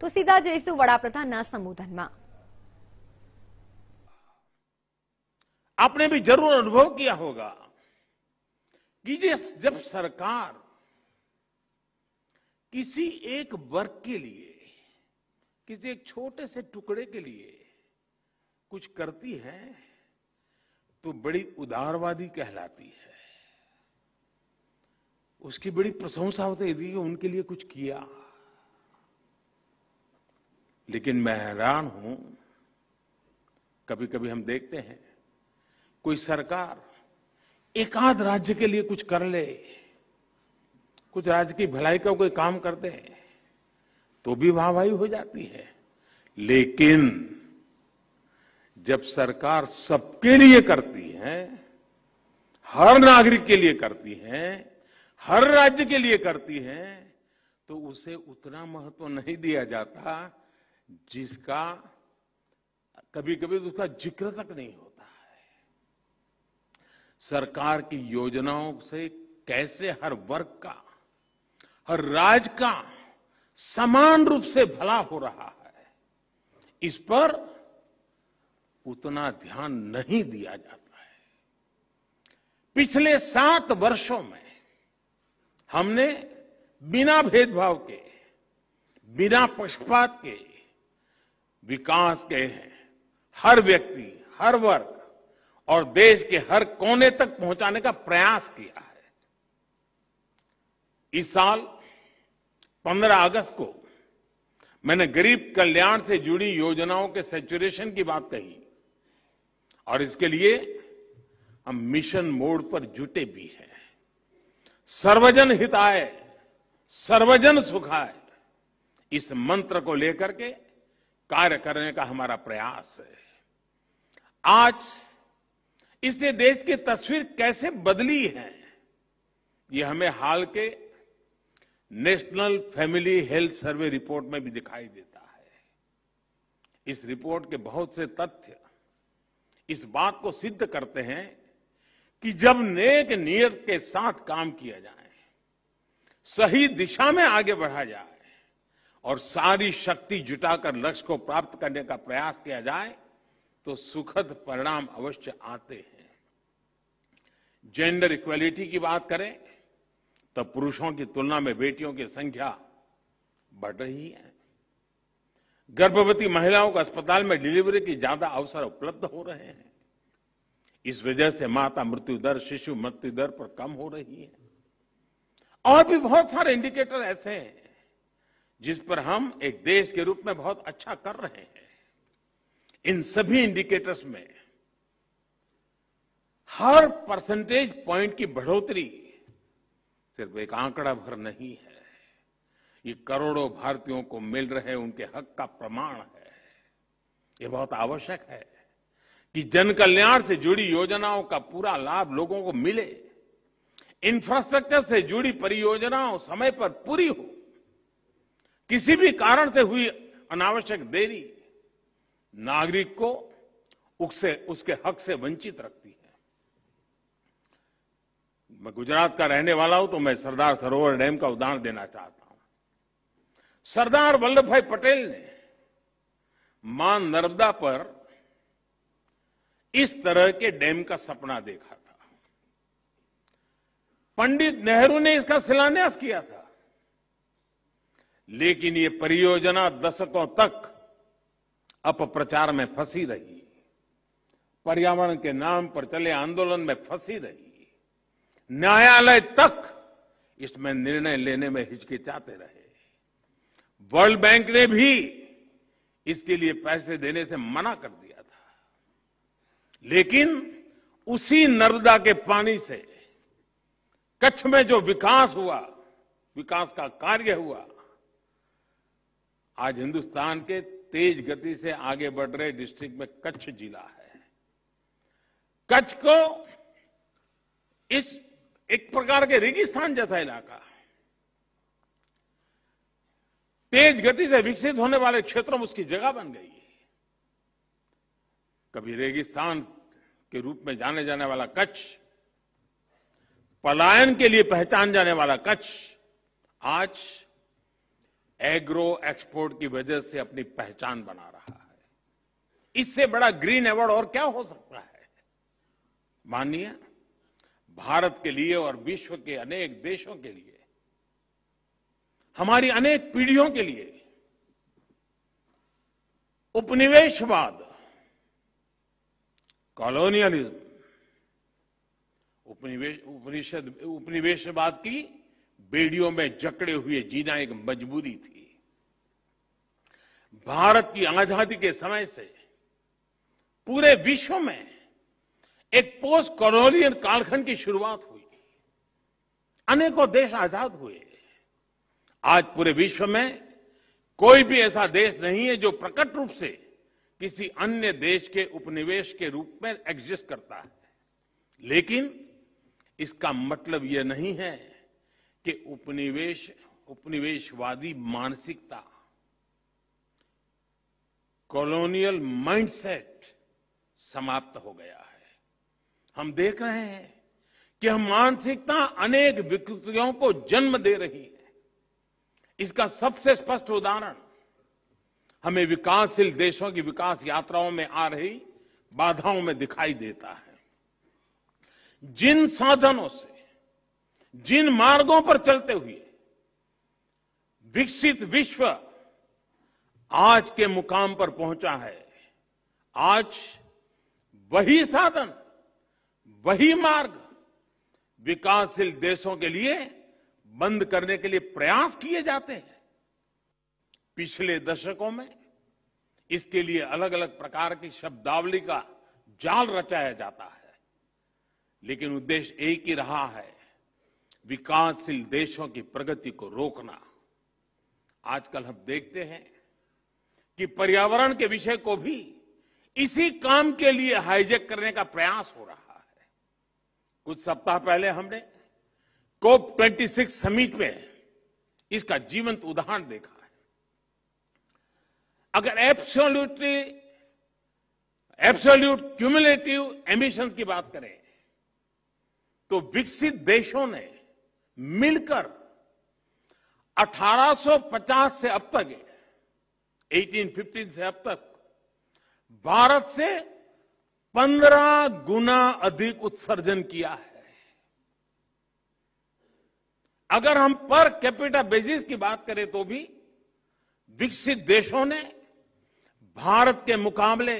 તો સીધા જઈશું વડાપ્રધાનના સંબોધનમાં आपने भी जरूर अनुभव किया होगा कि जिस जब सरकार किसी एक वर्ग के लिए किसी एक छोटे से टुकड़े के लिए कुछ करती है तो बड़ी उदारवादी कहलाती है उसकी बड़ी प्रशंसा होती है कि उनके लिए कुछ किया लेकिन मैं हैरान हूँ। कभी कभी हम देखते हैं, कोई सरकार एकाध राज्य के लिए कुछ कर ले, कुछ राज्य की भलाई का कोई काम कर दे तो भी वाहवाही हो जाती है। लेकिन जब सरकार सबके लिए करती है, हर नागरिक के लिए करती है, हर राज्य के लिए करती है तो उसे उतना महत्व नहीं दिया जाता जिसका कभी कभी तो उसका ज़िक्र तक नहीं होता है। सरकार की योजनाओं से कैसे हर वर्ग का, हर राज्य का समान रूप से भला हो रहा है, इस पर उतना ध्यान नहीं दिया जाता है। पिछले सात वर्षों में हमने बिना भेदभाव के, बिना पक्षपात के विकास के हर व्यक्ति, हर वर्ग और देश के हर कोने तक पहुँचाने का प्रयास किया है। इस साल 15 अगस्त को मैंने गरीब कल्याण से जुड़ी योजनाओं के सेचुरेशन की बात कही और इसके लिए हम मिशन मोड पर जुटे भी हैं। सर्वजन हिताय सर्वजन सुखाय इस मंत्र को लेकर के कार्य करने का हमारा प्रयास है। आज इससे देश की तस्वीर कैसे बदली है, ये हमें हाल के national family health survey report में भी दिखाई देता है। इस रिपोर्ट के बहुत से तथ्य इस बात को सिद्ध करते हैं कि जब नेक नियत के साथ काम किया जाए, सही दिशा में आगे बढ़ा जाए और सारी शक्ति जुटाकर लक्ष्य को प्राप्त करने का प्रयास किया जाए तो सुखद परिणाम अवश्य आते हैं। जेंडर इक्वलिटी की बात करें तो पुरुषों की तुलना में बेटियों की संख्या बढ़ रही है। गर्भवती महिलाओं को अस्पताल में डिलीवरी की ज़्यादा अवसर उपलब्ध हो रहे हैं। इस वजह से माता मृत्यु दर, शिशु मृत्यु दर पर कम हो रही है। और भी बहुत सारे इंडिकेटर ऐसे हैं। जिस पर हम एक देश के रूप में बहुत अच्छा कर रहे हैं, इन सभी इंडिकेटर्स में हर परसेंटेज पॉइंट की बढ़ोतरी सिर्फ़ एक आंकड़ा भर नहीं है। ये करोड़ों भारतीयों को मिल रहे उनके हक का प्रमाण है। ये बहुत आवश्यक है कि जन कल्याण से जुड़ी योजनाओं का पूरा लाभ लोगों को मिले। इंफ्रास्ट्रक्चर से जुड़ी परियोजनाओं समय पर पूरी हो। किसी भी कारण से हुई अनावश्यक देरी नागरिक को उससे उसके हक से वंचित रखती है। मैं गुजरात का रहने वाला हूँ तो मैं सरदार सरोवर डैम का उदाहरण देना चाहता हूँ। सरदार वल्लभ भाई पटेल ने माँ नर्मदा पर इस तरह के डैम का सपना देखा था। पंडित नेहरू ने इसका शिलान्यास किया था। लेकिन ये परियोजना दशकों तक अपप्रचार में फंसी रही। पर्यावरण के नाम पर चले आंदोलन में फंसी रही। न्यायालय तक इसमें निर्णय लेने में हिचकिचाते रहे। वर्ल्ड बैंक ने भी इसके लिए पैसे देने से मना कर दिया था। लेकिन उसी नर्मदा के पानी से कच्छ में जो विकास हुआ, विकास का कार्य हुआ आज हिंदुस्तान के तेज गति से आगे बढ़ रहे डिस्ट्रिक्ट में कच्छ जिला है। कच्छ को इस एक प्रकार के रेगिस्तान जैसा इलाका तेज गति से विकसित होने वाले क्षेत्रों में उसकी जगह बन गई कभी रेगिस्तान के रूप में जाने जाने वाला कच्छ, पलायन के लिए पहचान जाने वाला कच्छ, आज एग्रो एक्सपोर्ट की वजह से अपनी पहचान बना रहा है। इससे बड़ा ग्रीन अवार्ड और क्या हो सकता है? मानिए, भारत के लिए और विश्व के अनेक देशों के लिए, हमारी अनेक पीढ़ियों के लिए, उपनिवेशवाद, कॉलोनियलिज्म, उपनिवेश, उपनिषद, उपनिवेशवाद की बेड़ियों में जकड़े हुए जीना एक मजबूरी थी। भारत की आज़ादी के समय से पूरे विश्व में एक पोस्ट कॉलोनियल कालखंड की शुरुआत हुई। अनेकों देश आज़ाद हुए। आज पूरे विश्व में कोई भी ऐसा देश नहीं है जो प्रकट रूप से किसी अन्य देश के उपनिवेश के रूप में एग्जिस्ट करता है। लेकिन इसका मतलब यह नहीं है कि उपनिवेश, उपनिवेशवादी मानसिकता कॉलोनियल माइंडसेट समाप्त हो गया है। हम देख रहे हैं कि हम मानसिकता अनेक विकृतियों को जन्म दे रही है। इसका सबसे स्पष्ट उदाहरण, हमें विकासशील देशों की विकास यात्राओं में आ रही बाधाओं में दिखाई देता है। जिन साधनों से जिन मार्गों पर चलते हुए विकसित विश्व आज के मुकाम पर पहुँचा है, आज वही साधन, वही मार्ग विकासशील देशों के लिए बंद करने के लिए प्रयास किए जाते हैं। पिछले दशकों में इसके लिए अलग अलग प्रकार की शब्दावली का जाल रचाया जाता है, लेकिन उद्देश्य एक ही रहा है विकासशील देशों की प्रगति को रोकना। आजकल हम देखते हैं कि पर्यावरण के विषय को भी इसी काम के लिए हाईजेक करने का प्रयास हो रहा है। कुछ सप्ताह पहले हमने कोप 26 समिट में इसका जीवंत उदाहरण देखा है। अगर एब्सोल्यूटली एब्सोल्यूट क्यूमुलेटिव एमिशंस की बात करें तो विकसित देशों ने मिलकर 1850 से अब तक 1815 से अब तक, भारत से 15 गुना अधिक उत्सर्जन किया है। अगर हम पर कैपिटा बेसिस की बात करें तो भी विकसित देशों ने भारत के मुकाबले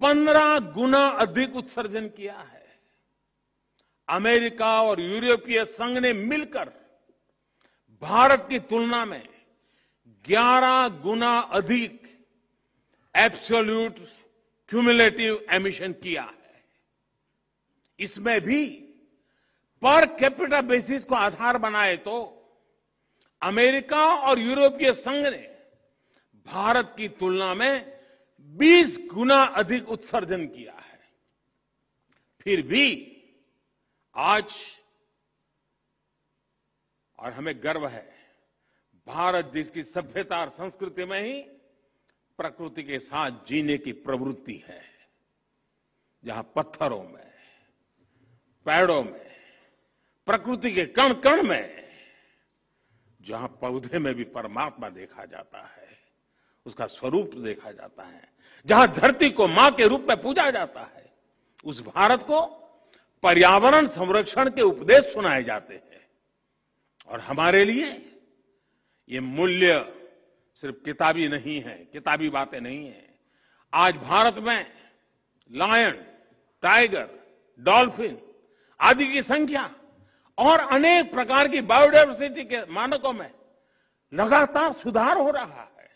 15 गुना अधिक उत्सर्जन किया है। अमेरिका और यूरोपीय संघ ने मिलकर भारत की तुलना में 11 गुना अधिक एब्सोल्यूट क्यूमुलेटिव एमिशन किया है। इसमें भी पर कैपिटल बेसिस को आधार बनाए तो अमेरिका और यूरोपीय संघ ने भारत की तुलना में 20 गुना अधिक उत्सर्जन किया है। फिर भी आज और हमें गर्व है, भारत जिसकी सभ्यता और संस्कृति में ही प्रकृति के साथ जीने की प्रवृत्ति है। जहाँ पत्थरों में, पेड़ों में, प्रकृति के कण कण में, जहाँ पौधे में भी परमात्मा देखा जाता है, उसका स्वरूप देखा जाता है, जहाँ धरती को माँ के रूप में पूजा जाता है, उस भारत को पर्यावरण संरक्षण के उपदेश सुनाए जाते हैं। और हमारे लिए ये मूल्य सिर्फ़ किताबी नहीं है, किताबी बातें नहीं है। आज भारत में लायन, टाइगर, डॉल्फिन आदि की संख्या और अनेक प्रकार की बायोडायवर्सिटी के मानकों में लगातार सुधार हो रहा है।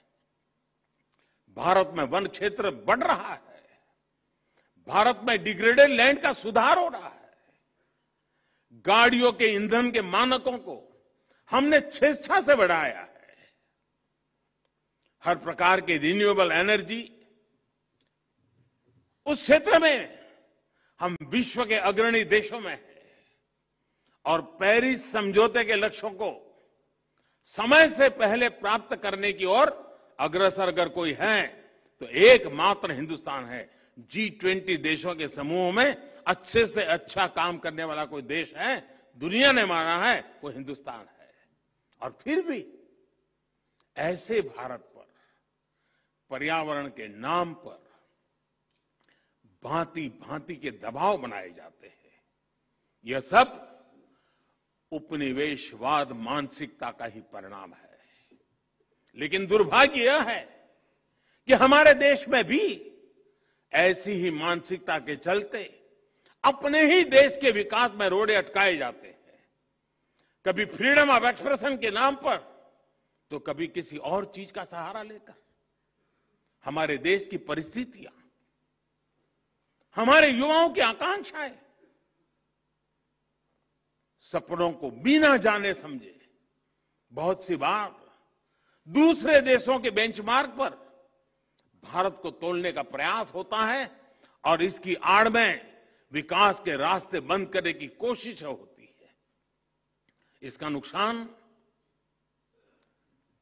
भारत में वन क्षेत्र बढ़ रहा है। भारत में डिग्रेडेड लैंड का सुधार हो रहा है। गाड़ियों के ईंधन के मानकों को हमने स्वेच्छा से बढ़ाया है। हर प्रकार की रिन्यूएबल एनर्जी उस क्षेत्र में हम विश्व के अग्रणी देशों में हैं और पेरिस समझौते के लक्ष्यों को समय से पहले प्राप्त करने की ओर अग्रसर अगर कोई है तो एकमात्र हिंदुस्तान है। जी ट्वेंटी देशों के समूह में अच्छे से अच्छा काम करने वाला कोई देश है, दुनिया ने माना है, वो हिंदुस्तान है। और फिर भी ऐसे भारत पर, पर्यावरण के नाम पर भांति भांति के दबाव बनाए जाते हैं। यह सब उपनिवेशवाद मानसिकता का ही परिणाम है। लेकिन दुर्भाग्य यह है कि हमारे देश में भी ऐसी ही मानसिकता के चलते अपने ही देश के विकास में रोड़े अटकाए जाते हैं। कभी फ्रीडम ऑफ़ एक्सप्रेशन के नाम पर तो कभी किसी और चीज़ का सहारा लेकर। हमारे देश की परिस्थितियाँ, हमारे युवाओं की आकांक्षाएँ, सपनों को बिना जाने समझे। बहुत सी बार दूसरे देशों के बेंचमार्क पर भारत को तोड़ने का प्रयास होता है और इसकी आड़ में विकास के रास्ते बंद करने की कोशिश होती है। इसका नुकसान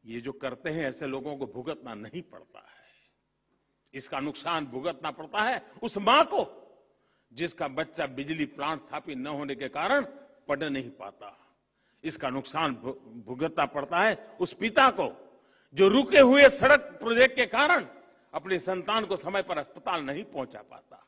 ये जो करते हैं, ऐसे लोगों को भुगतना नहीं पड़ता है। इसका नुकसान भुगतना पड़ता है उस माँ को, जिसका बच्चा बिजली प्लांट स्थापित न होने के कारण पढ़ नहीं पाता। इसका नुकसान भुगतना पड़ता है उस पिता को, जो रुके हुए सड़क प्रोजेक्ट के कारण अपनी संतान को समय पर अस्पताल नहीं पहुँचा पाता।